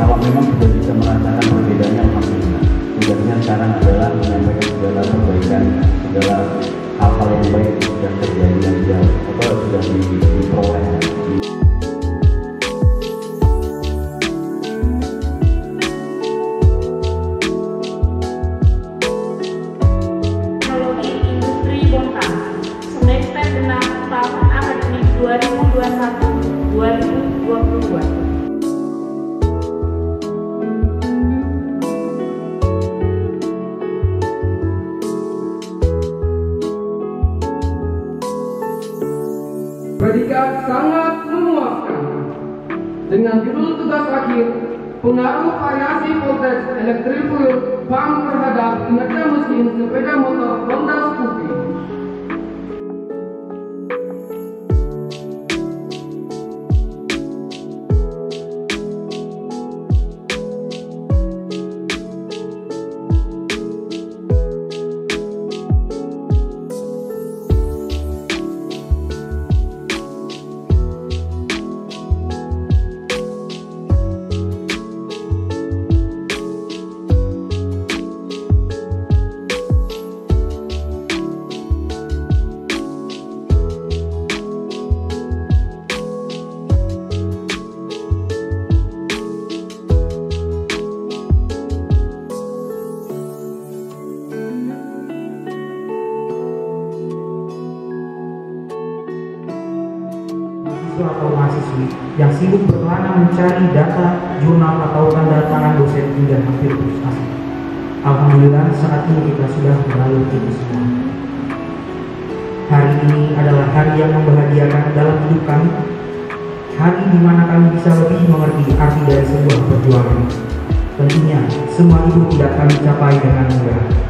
kalau memang sudah bisa merasakan perbedaannya alhamdulillah tugasnya sekarang adalah menyampaikan segala perbaikan segala hal-hal yang baik yang terjadi yang sudah apa sudah di- diperoleh semester genap tahun akademik 2021-2022. Predikat sangat memuaskan. Dengan judul tugas akhir, pengaruh variasi voltage elektrik pump terhadap kinerja mesin mahasiswa atau mahasiswi yang sibuk berkelana mencari data, jurnal atau tanda tangan dosen hingga hampir putus. Alhamdulillah saat ini kita sudah melalui itu semua. Hari ini adalah hari yang membahagiakan dalam hidup kami. Hari di mana kami bisa lebih mengerti arti dari sebuah perjuangan. Tentunya semua itu tidak kami capai dengan mudah.